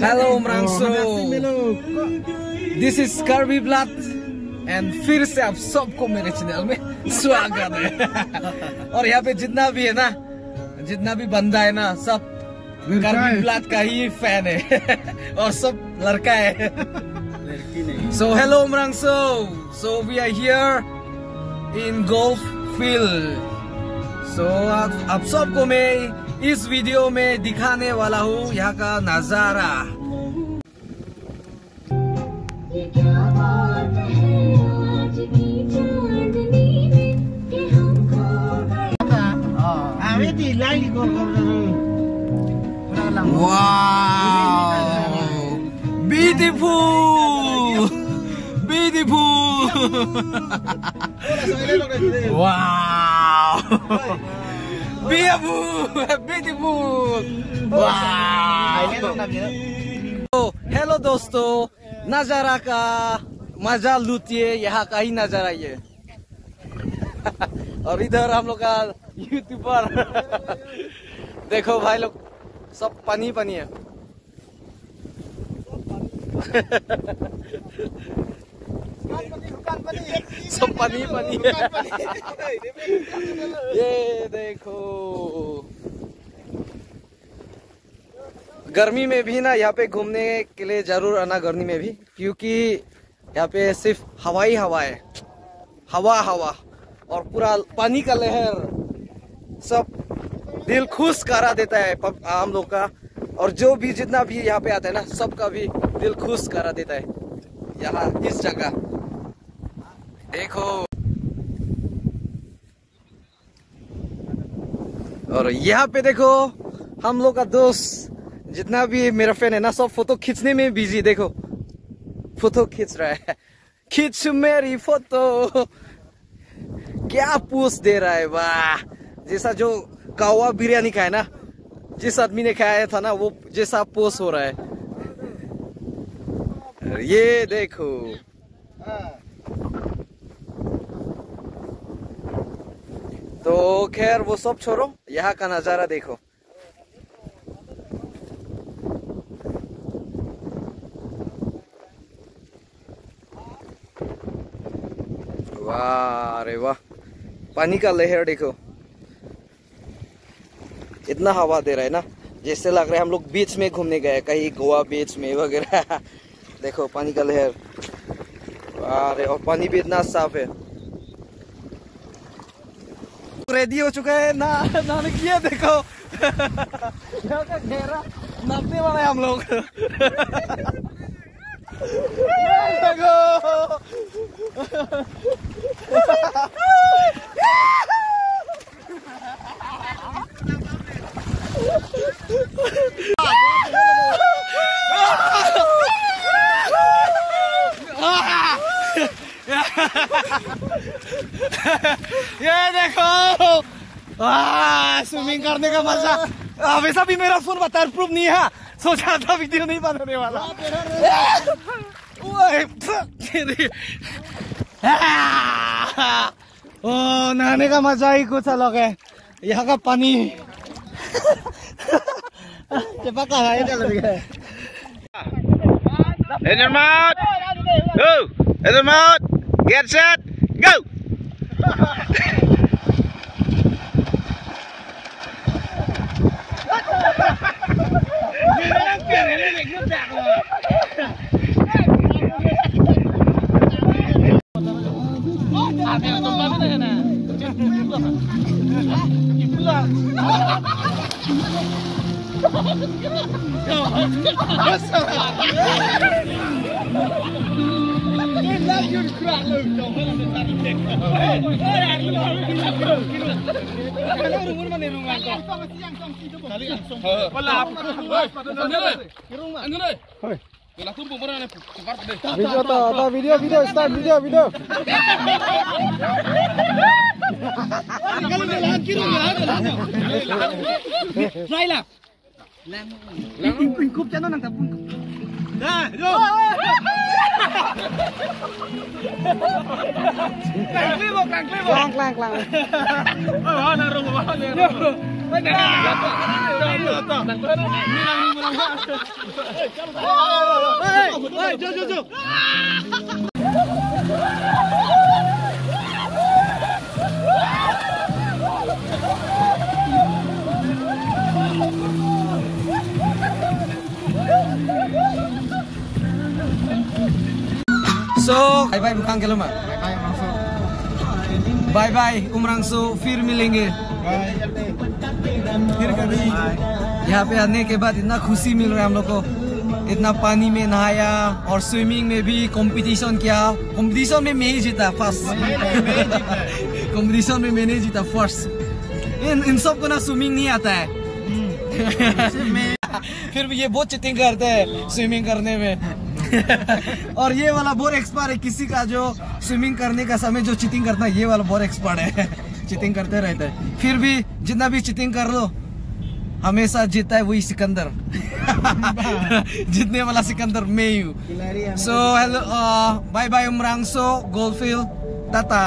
Hello Mrangso. This is Kirby Blood and फिर से आप सबको मेरे चैनल में स्वागत है। और यहाँ पे जितना भी है ना जितना भी बंदा है ना सब कर्बी ब्लाद का ही फ़ैन है। और सब लड़का है। So hello Umrangso so we are here in golf field so आप सबको मैं इस वीडियो में दिखाने वाला हूँ यहाँ का नज़ारा! Beautiful! Beautiful! wow! हेलो दोस्तों. नज़ारा का मज़ा लूटिए, यहाँ का ही नज़ारा ये। और इधर हम लोग का यूट्यूबर देखो भाई लोग, सब पानी पानी है। सब पानी पानी है ये देखो। गर्मी में भी ना यहाँ पे घूमने के लिए ज़रूर आना गर्मी में भी, क्योंकि यहाँ पे सिर्फ़ हवा ही हवा है। हवा हवा। और पूरा पानी का लहर सब दिल खुश करा देता है हम लोग का। और जो भी जितना भी यहाँ पे आता है ना, सबका भी दिल खुश करा देता है। यहाँ इस जगह। देखो। और यहाँ पे देखो, हम लोग का दोस्त, जितना भी मेरा फ़ैन है ना, सब फ़ोटो खींचने में बिज़ी देखो। फ़ोटो खींच रहा है। खींच मेरी फ़ोटो क्या पूछ दे रहा है, वाह। जैसा जो कावा बिरयानी खाए ना, जिस आदमी ने खाया था ना, वो जैसा पोस हो रहा है। ये देखो। तो खैर, वो सब छोड़ो, यहाँ का नज़ारा देखो। वाह, अरे वाह, पानी का लहर देखो। इतना हवा दे रहा है ना, जैसे लग रहा है हम लोग बीच में घूमने गए कहीं गोवा बीच में वगैरह। देखो, पानी का लहर। अरे और पानी भी इतना साफ़ है। रेडी हो चुका है। ना नाने किया देखो। घेरा नापने वाला है हम लोग। देखो। ये देखो! स्विमिंग करने का मज़ा। वैसा भी मेरा फ़ोन वाटर प्रूफ नहीं है। सोचा था वीडियो नहीं बनाने वाला। ओ, नहाने का मज़ा ही कुछ अलग है। यहाँ का पानी। पका है In your mouth. Go. What's up? Nu laat jullie kracht leuk dan, dan is dat niet lekker. Ja, ik laat jullie kracht leuk. Kan ook rumah nih rumah kok. Kali langsung. Wala apa tuh? Hei, rumah. Ini nih. Hei. Bila tumbuh mana nih? Cepat deh. Video ta, ta video video start video video. Kalau nih lahan kiri ya, lahan. Fly lah. Lang. Lang. Kuingkup jangan nang tapun. Dah, yuk. Kang kliwo, kang kliwo. Kang kliwang. Oh, ana rumah. Yo. Nang ngono. Nang ngono. Nang ngono. Hei, jo jo jo. Bye bye बुखांग केलो मा bye bye उमरांसो फिर मिलेंगे फिर कभी यहाँ पे आने के बाद इतना खुशी मिल रहा है हम लोग को इतना पानी में नहाया और स्विमिंग में भी कंपटीशन किया कंपटीशन में मैं ही जीता फ़र्स्ट कंपटीशन में मैंने जीता फ़र्स्ट इन इन सबको ना स्विमिंग नहीं आता है फिर भी ये बहुत चिटिंग करते हैं स्विमिंग करने में और ये वाला बहुत एक्सपर्ट है किसी का जो स्विमिंग करने का समय जो चिटिंग करता है ये वाला बहुत एक्सपर्ट है। चिटिंग करते रहते हैं। फिर भी जितना भी चिटिंग कर लो हमेशा जीता है वही सिकंदर। जीतने वाला सिकंदर मैं ही हूँ। So hello bye bye Umrangso golf field tata